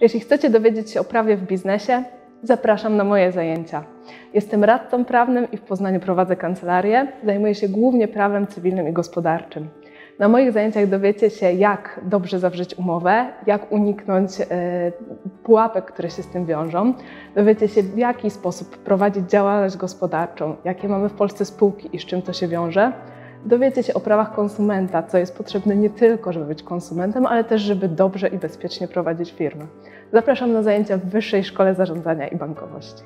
Jeśli chcecie dowiedzieć się o prawie w biznesie, zapraszam na moje zajęcia. Jestem radcą prawnym i w Poznaniu prowadzę kancelarię. Zajmuję się głównie prawem cywilnym i gospodarczym. Na moich zajęciach dowiecie się, jak dobrze zawrzeć umowę, jak uniknąć e, pułapek, które się z tym wiążą. Dowiecie się, w jaki sposób prowadzić działalność gospodarczą, jakie mamy w Polsce spółki i z czym to się wiąże. Dowiecie się o prawach konsumenta, co jest potrzebne nie tylko, żeby być konsumentem, ale też, żeby dobrze i bezpiecznie prowadzić firmę. Zapraszam na zajęcia w Wyższej Szkole Zarządzania i Bankowości.